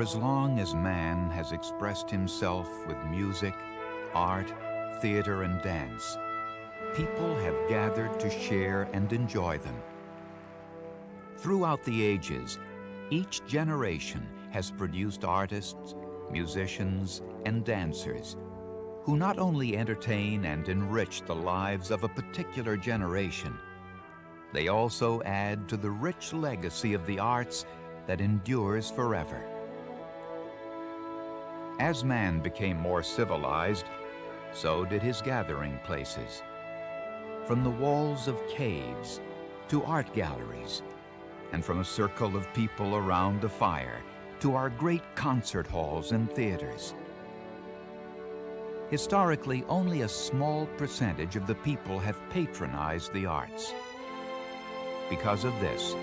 For as long as man has expressed himself with music, art, theater, and dance, people have gathered to share and enjoy them. Throughout the ages, each generation has produced artists, musicians, and dancers who not only entertain and enrich the lives of a particular generation, they also add to the rich legacy of the arts that endures forever. As man became more civilized, so did his gathering places. From the walls of caves to art galleries, and from a circle of people around a fire to our great concert halls and theaters. Historically, only a small percentage of the people have patronized the arts. Because of this,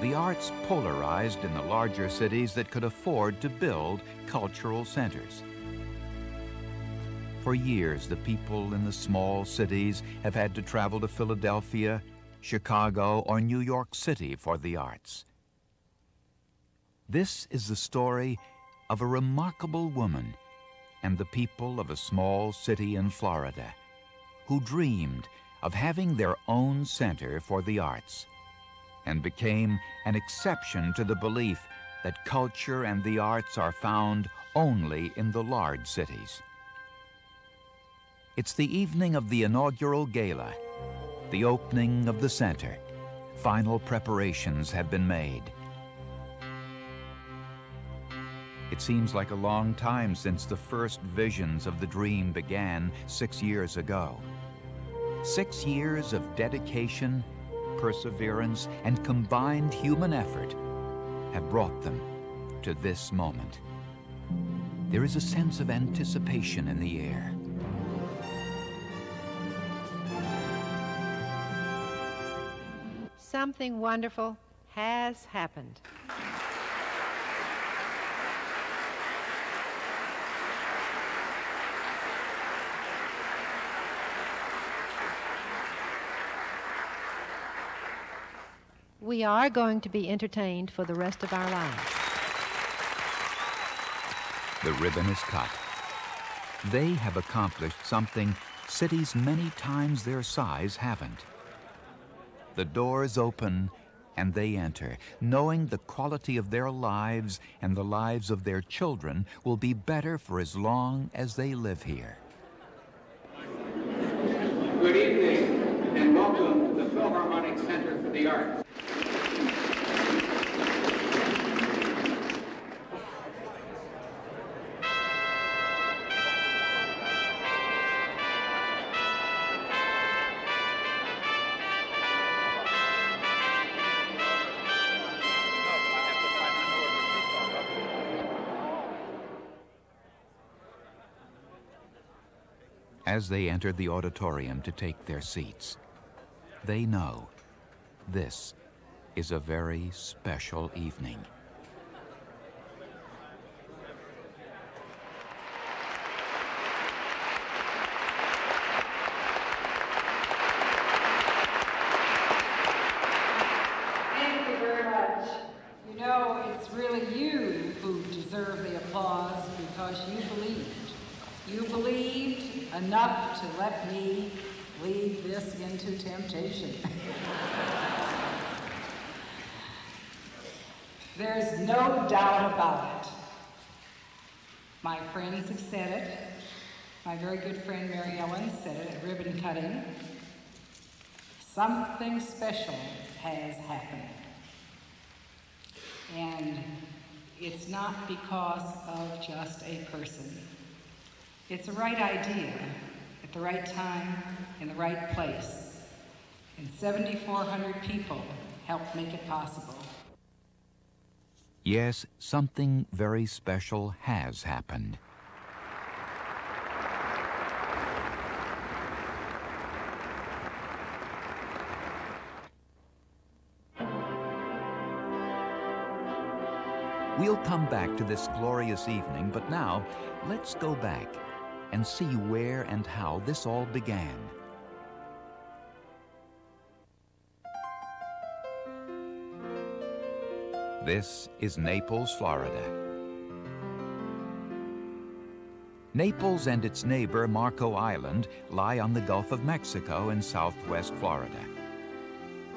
the arts polarized in the larger cities that could afford to build cultural centers. For years, the people in the small cities have had to travel to Philadelphia, Chicago, or New York City for the arts. This is the story of a remarkable woman and the people of a small city in Florida who dreamed of having their own center for the arts and became an exception to the belief that culture and the arts are found only in the large cities. It's the evening of the inaugural gala, the opening of the center. Final preparations have been made. It seems like a long time since the first visions of the dream began six years ago. Six years of dedication, perseverance, and combined human effort have brought them to this moment. There is a sense of anticipation in the air. Something wonderful has happened. We are going to be entertained for the rest of our lives. The ribbon is cut. They have accomplished something cities many times their size haven't. The doors open and they enter, knowing the quality of their lives and the lives of their children will be better for as long as they live here. Good evening and welcome to the Philharmonic Center for the Arts. As they enter the auditorium to take their seats, they know this is a very special evening. Thank you very much. You know, it's really you who deserve the applause because you believed. You believed enough to let me lead this into temptation. There's no doubt about it. My friends have said it. My very good friend Mary Ellen said it at ribbon cutting. Something special has happened. And it's not because of just a person. It's the right idea at the right time in the right place. And 7,400 people helped make it possible. Yes, something very special has happened. We'll come back to this glorious evening, but now let's go back and see where and how this all began. This is Naples, Florida. Naples and its neighbor Marco Island lie on the Gulf of Mexico in southwest Florida.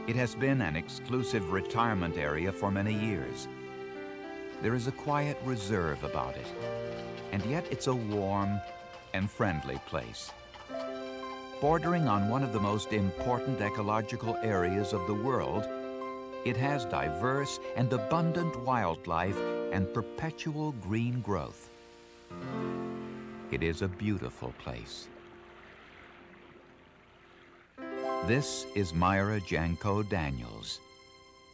It has been an exclusive retirement area for many years. There is a quiet reserve about it, and yet it's a warm and friendly place. Bordering on one of the most important ecological areas of the world, it has diverse and abundant wildlife and perpetual green growth. It is a beautiful place. This is Myra Janco Daniels.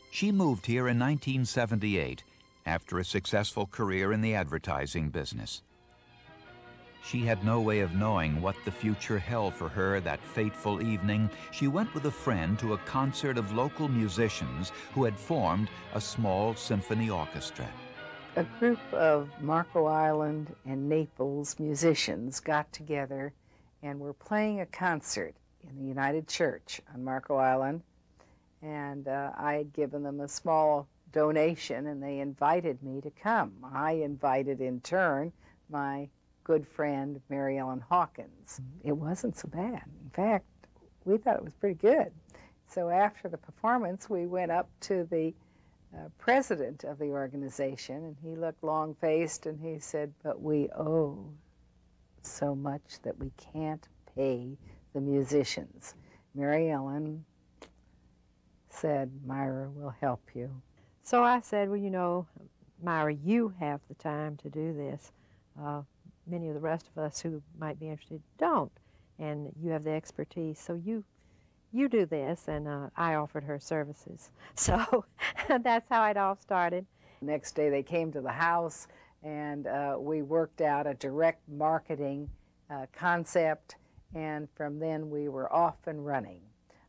She moved here in 1978 after a successful career in the advertising business. She had no way of knowing what the future held for her that fateful evening. She went with a friend to a concert of local musicians who had formed a small symphony orchestra. A group of Marco Island and Naples musicians got together and were playing a concert in the United Church on Marco Island. And uh, I had given them a small donation and they invited me to come. I invited in turn my good friend Mary Ellen Hawkins. It wasn't so bad. In fact, we thought it was pretty good. So after the performance, we went up to the uh, president of the organization, and he looked long faced and he said, But we owe so much that we can't pay the musicians. Mary Ellen said, Myra will help you. So I said, Well, you know, Myra, you have the time to do this. Uh, many of the rest of us who might be interested don't. And you have the expertise. So you you do this, and uh, I offered her services. So that's how it all started. Next day, they came to the house, and uh, we worked out a direct marketing uh, concept, and from then we were off and running.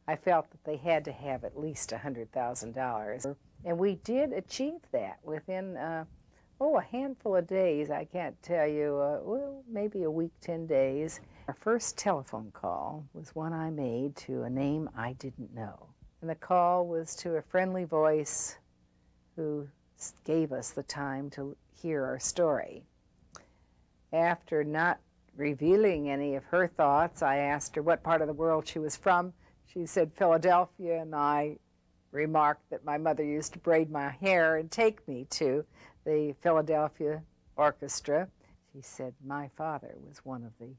I felt that they had to have at least $100,000, and we did achieve that within, uh, oh, a handful of days. I can't tell you, uh, well, maybe a week, 10 days. Our first telephone call was one I made to a name I didn't know. And the call was to a friendly voice who gave us the time to hear our story. After not revealing any of her thoughts, I asked her what part of the world she was from. She said Philadelphia, and I remarked that my mother used to braid my hair and take me to the Philadelphia Orchestra. She said my father was one of the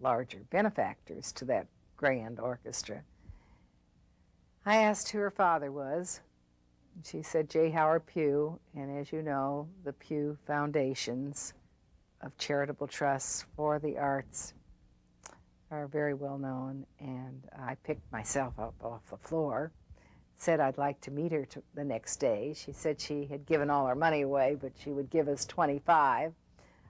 larger benefactors to that grand orchestra. I asked who her father was. She said J. Howard Pew, and as you know, the Pew Foundations of charitable trusts for the arts are very well known, and I picked myself up off the floor, said I'd like to meet her to the next day. She said she had given all her money away, but she would give us 25.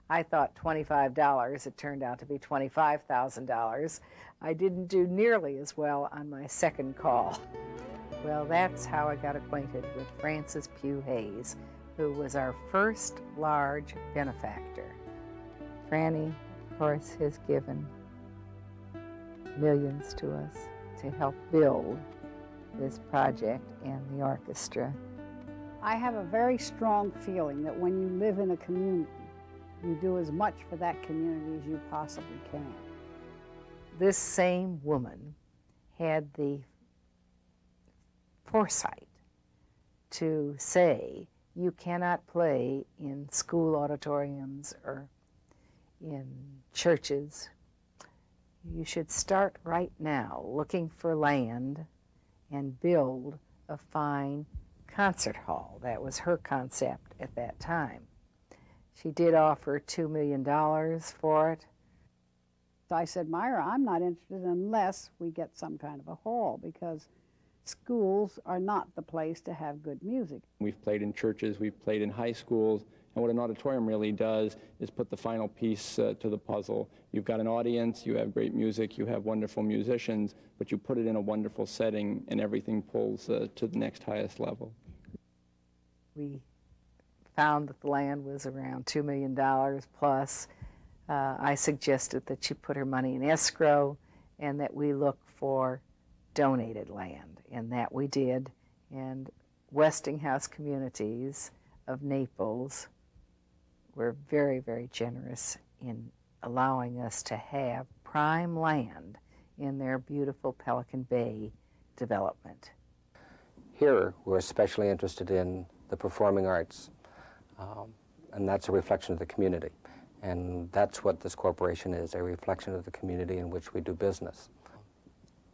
I thought $25. It turned out to be $25,000. I didn't do nearly as well on my second call. Well, that's how I got acquainted with Frances Pew Hayes, who was our first large benefactor. Franny, of course, has given millions to us to help build this project and the orchestra. I have a very strong feeling that when you live in a community, you do as much for that community as you possibly can. This same woman had the foresight to say you cannot play in school auditoriums or in churches. You should start right now looking for land and build a fine concert hall. That was her concept at that time. She did offer $2 million for it. So I said, Myra, I'm not interested unless we get some kind of a hall because schools are not the place to have good music. We've played in churches, we've played in high schools, and what an auditorium really does is put the final piece uh, to the puzzle. You've got an audience, you have great music, you have wonderful musicians, but you put it in a wonderful setting and everything pulls uh, to the next highest level. We found that the land was around $2 million plus. Uh, I suggested that she put her money in escrow and that we look for donated land, and that we did. And Westinghouse Communities of Naples were very, very generous in allowing us to have prime land in their beautiful Pelican Bay development. Here, we're especially interested in the performing arts, um, and that's a reflection of the community. And that's what this corporation is, a reflection of the community in which we do business.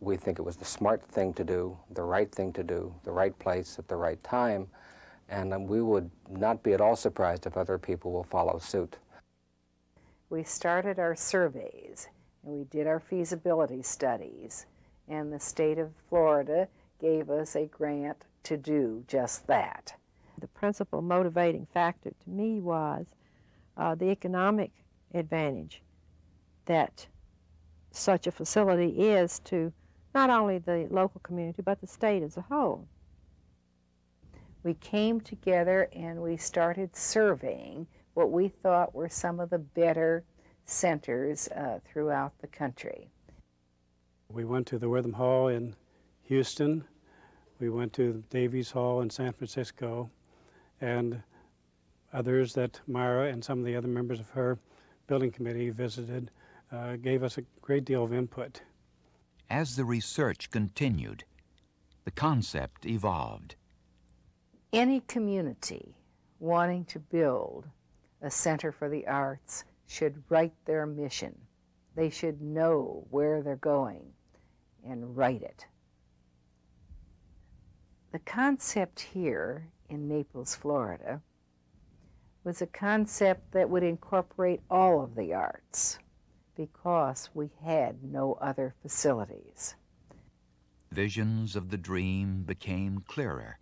We think it was the smart thing to do, the right thing to do, the right place at the right time, and we would not be at all surprised if other people will follow suit. We started our surveys and we did our feasibility studies, and the state of Florida gave us a grant to do just that. The principal motivating factor to me was uh, the economic advantage that such a facility is to not only the local community but the state as a whole. We came together and we started surveying what we thought were some of the better centers uh, throughout the country. We went to the Wortham Hall in Houston. We went to Davies Hall in San Francisco and others that Myra and some of the other members of her building committee visited uh, gave us a great deal of input. As the research continued, the concept evolved. Any community wanting to build a center for the arts should write their mission. They should know where they're going and write it. The concept here in Naples, Florida, was a concept that would incorporate all of the arts because we had no other facilities. Visions of the dream became clearer.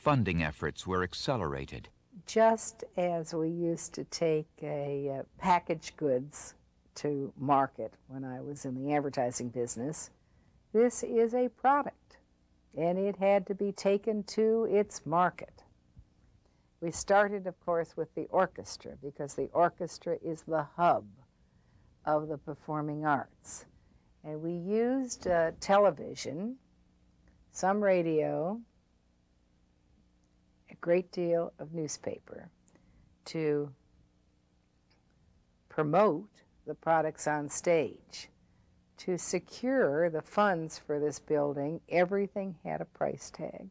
Funding efforts were accelerated. Just as we used to take a uh, packaged goods to market when I was in the advertising business, this is a product and it had to be taken to its market. We started, of course, with the orchestra because the orchestra is the hub of the performing arts. And we used uh, television, some radio, great deal of newspaper to promote the products on stage to secure the funds for this building, everything had a price tag.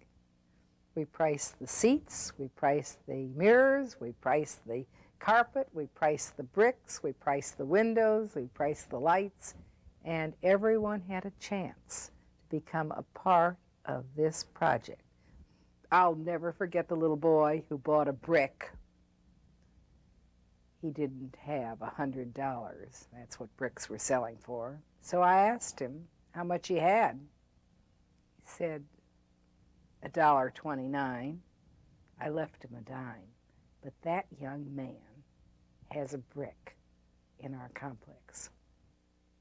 We priced the seats, we priced the mirrors, we priced the carpet, we priced the bricks, we priced the windows, we priced the lights, and everyone had a chance to become a part of this project. I'll never forget the little boy who bought a brick he didn't have a hundred dollars. That's what bricks were selling for. So I asked him how much he had. He said a dollar twenty-nine. I left him a dime. But that young man has a brick in our complex.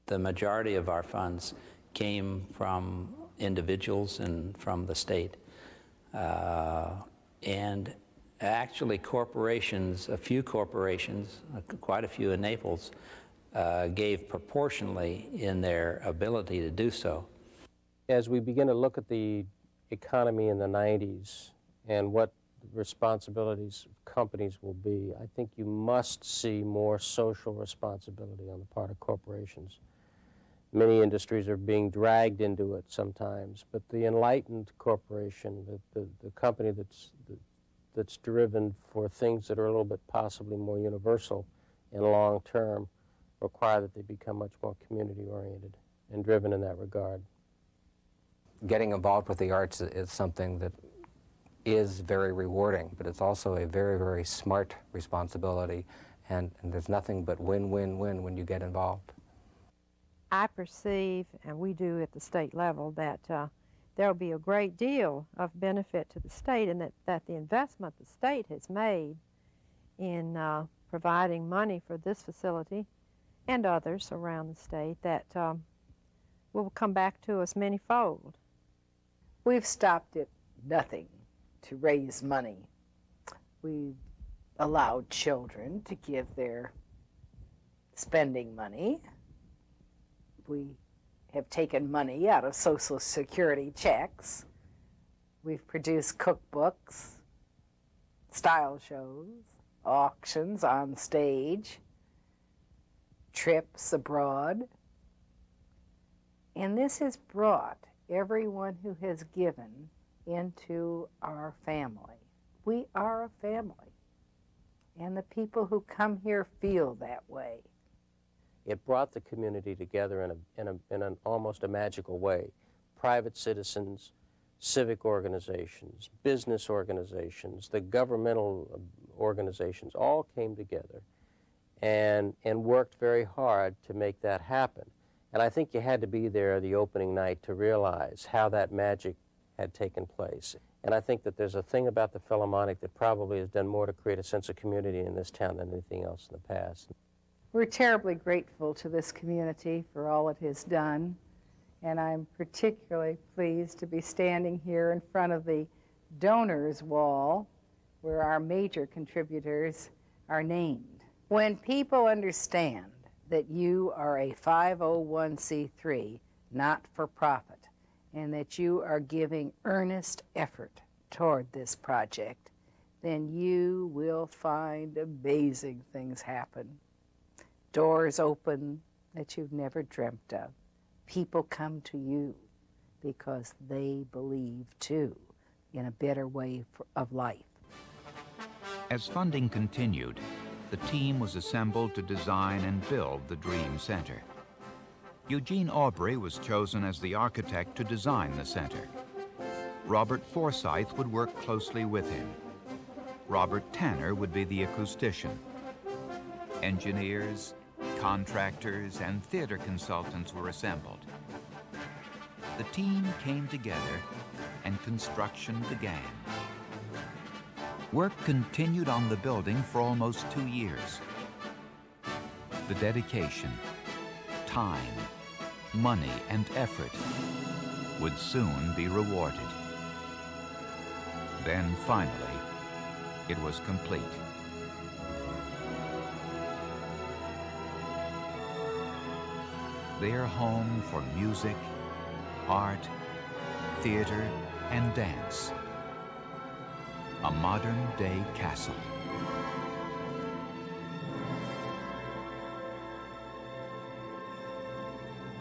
The majority of our funds came from individuals and from the state. Uh, and actually corporations, a few corporations, uh, quite a few in Naples, uh, gave proportionally in their ability to do so. As we begin to look at the economy in the 90s and what responsibilities of companies will be, I think you must see more social responsibility on the part of corporations. Many industries are being dragged into it sometimes, but the enlightened corporation, the, the, the company that's, that's driven for things that are a little bit possibly more universal and long term require that they become much more community oriented and driven in that regard. Getting involved with the arts is something that is very rewarding, but it's also a very, very smart responsibility, and, and there's nothing but win win win when you get involved. I perceive, and we do at the state level, that uh, there will be a great deal of benefit to the state and that, that the investment the state has made in uh, providing money for this facility and others around the state that um, will come back to us manyfold. We've stopped at nothing to raise money. We've allowed children to give their spending money. We have taken money out of Social Security checks. We've produced cookbooks, style shows, auctions on stage. trips abroad. And this has brought everyone who has given into our family. We are a family. And the people who come here feel that way. It brought the community together in, a, in, a, in an almost a magical way. Private citizens, civic organizations, business organizations, the governmental uh, organizations all came together and, and worked very hard to make that happen. And I think you had to be there the opening night to realize how that magic had taken place. And I think that there's a thing about the Philharmonic that probably has done more to create a sense of community in this town than anything else in the past. We're terribly grateful to this community for all it has done, and I'm particularly pleased to be standing here in front of the donors wall where our major contributors are named. When people understand that you are a 501c3, not for profit, and that you are giving earnest effort toward this project, then you will find amazing things happen doors open that you've never dreamt of. People come to you because they believe too in a better way for, of life. As funding continued, the team was assembled to design and build the Dream Center. Eugene Aubry was chosen as the architect to design the center. Robert Forsyth would work closely with him. Robert Tanner would be the acoustician. Engineers, Contractors and theater consultants were assembled. The team came together and construction began. Work continued on the building for almost two years. The dedication, time, money, and effort would soon be rewarded. Then finally, it was complete. Their home for music, art, theater, and dance. A modern-day castle.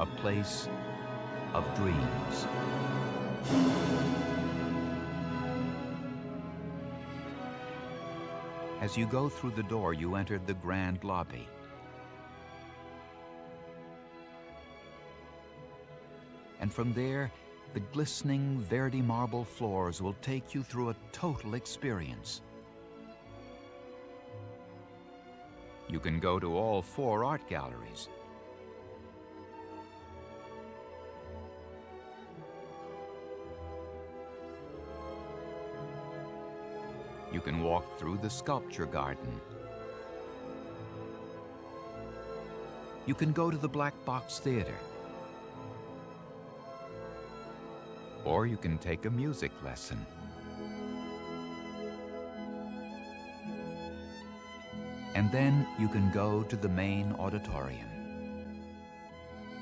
A place of dreams. As you go through the door, you enter the grand lobby. And from there, the glistening Verde marble floors will take you through a total experience. You can go to all four art galleries. You can walk through the sculpture garden. You can go to the Black Box Theater. Or you can take a music lesson. And then you can go to the main auditorium.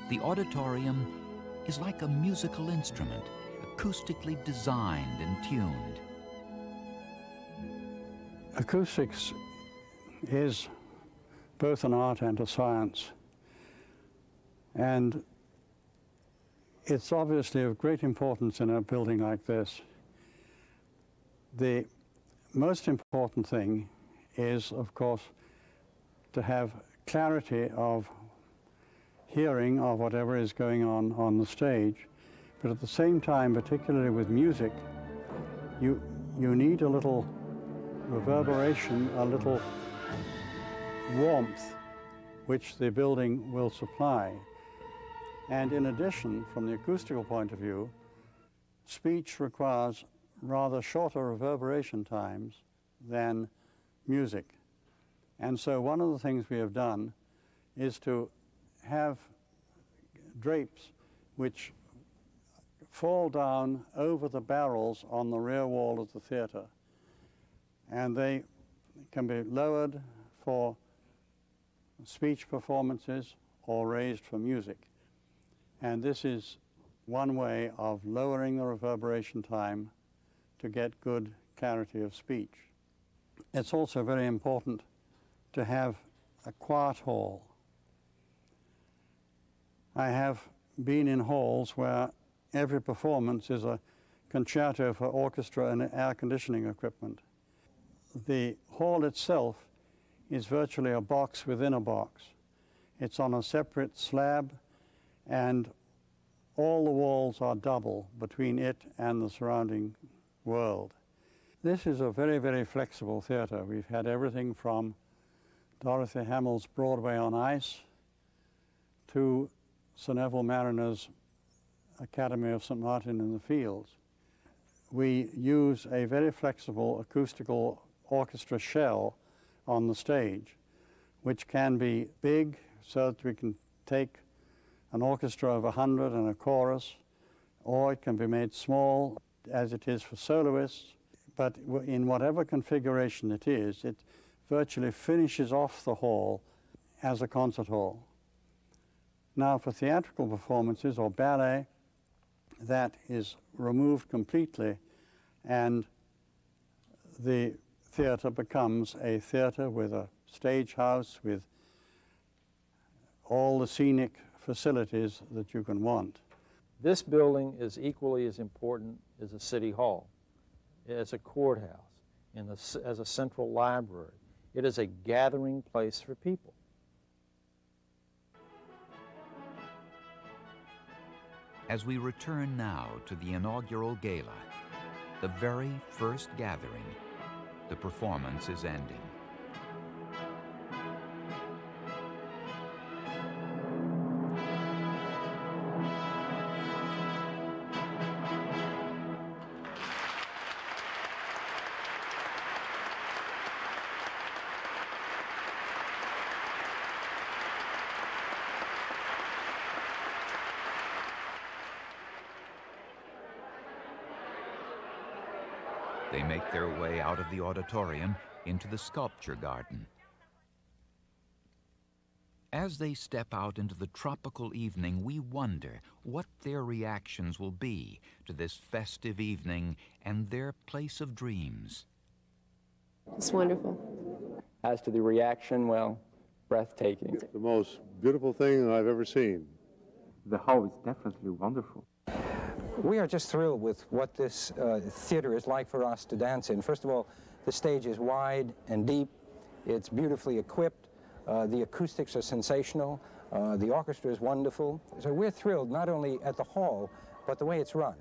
The auditorium is like a musical instrument, acoustically designed and tuned. Acoustics is both an art and a science. And it's obviously of great importance in a building like this. The most important thing is, of course, to have clarity of hearing of whatever is going on on the stage. But at the same time, particularly with music, you, you need a little reverberation, a little warmth, which the building will supply. And in addition, from the acoustical point of view, speech requires rather shorter reverberation times than music. And so one of the things we have done is to have drapes which fall down over the barrels on the rear wall of the theater. And they can be lowered for speech performances or raised for music. And this is one way of lowering the reverberation time to get good clarity of speech. It's also very important to have a quiet hall. I have been in halls where every performance is a concerto for orchestra and air conditioning equipment. The hall itself is virtually a box within a box. It's on a separate slab and all the walls are double between it and the surrounding world. This is a very, very flexible theatre. We've had everything from Dorothy Hamill's Broadway on Ice to Sir Neville Marriner's Academy of St. Martin in the Fields. We use a very flexible acoustical orchestra shell on the stage, which can be big so that we can take an orchestra of 100 and a chorus, or it can be made small as it is for soloists, but in whatever configuration it is, it virtually finishes off the hall as a concert hall. Now for theatrical performances or ballet, that is removed completely and the theater becomes a theater with a stage house with all the scenic facilities that you can want. This building is equally as important as a city hall, as a courthouse, and as a central library. It is a gathering place for people. As we return now to the inaugural gala, the very first gathering, the performance is ending. They make their way out of the auditorium into the sculpture garden. As they step out into the tropical evening, we wonder what their reactions will be to this festive evening and their place of dreams. It's wonderful. As to the reaction, well, breathtaking. The most beautiful thing I've ever seen. The hall is definitely wonderful. We are just thrilled with what this uh, theater is like for us to dance in. First of all, the stage is wide and deep. It's beautifully equipped. Uh, the acoustics are sensational. Uh, the orchestra is wonderful. So we're thrilled not only at the hall, but the way it's run.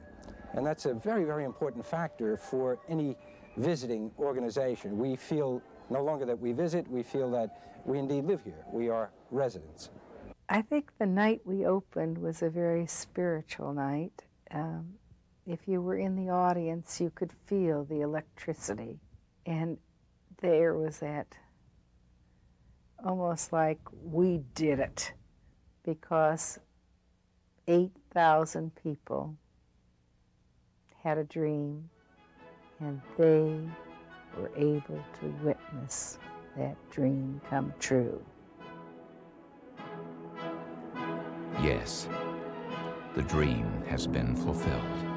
And that's a very, very important factor for any visiting organization. We feel no longer that we visit, we feel that we indeed live here. We are residents. I think the night we opened was a very spiritual night um, if you were in the audience, you could feel the electricity. And there was that almost like we did it because 8,000 people had a dream and they were able to witness that dream come true. Yes the dream has been fulfilled.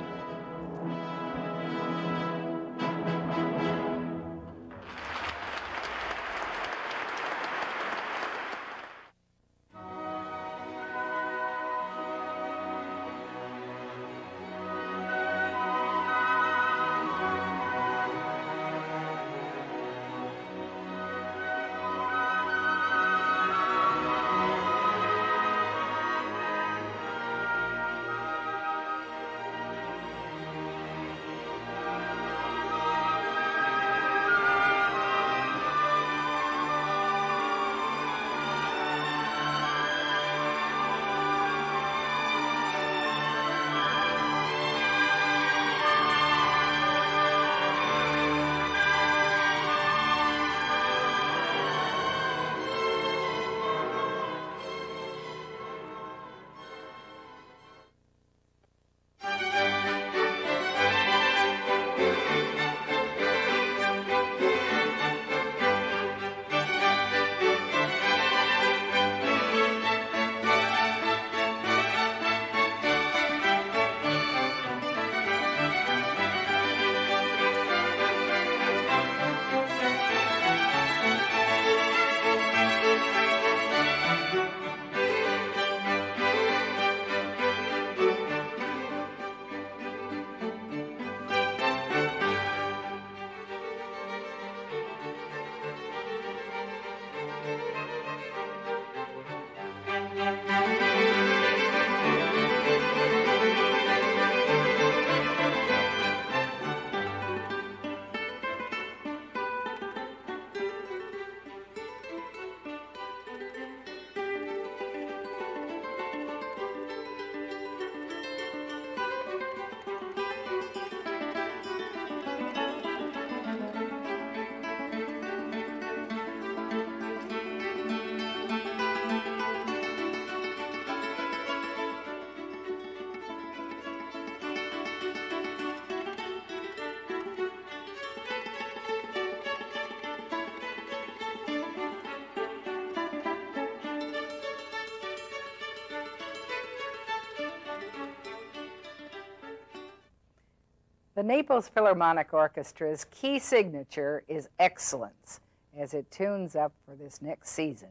The Naples Philharmonic Orchestra's key signature is excellence as it tunes up for this next season.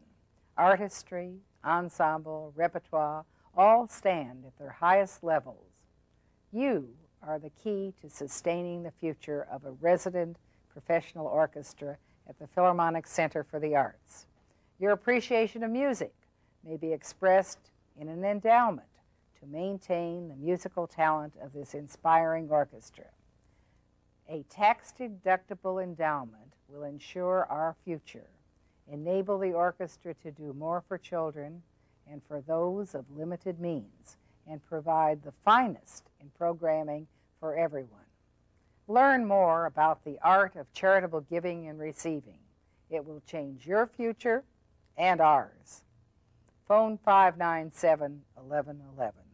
Artistry, ensemble, repertoire all stand at their highest levels. You are the key to sustaining the future of a resident professional orchestra at the Philharmonic Center for the Arts. Your appreciation of music may be expressed in an endowment to maintain the musical talent of this inspiring orchestra. A tax-deductible endowment will ensure our future, enable the orchestra to do more for children and for those of limited means, and provide the finest in programming for everyone. Learn more about the art of charitable giving and receiving. It will change your future and ours. Phone 597 1111.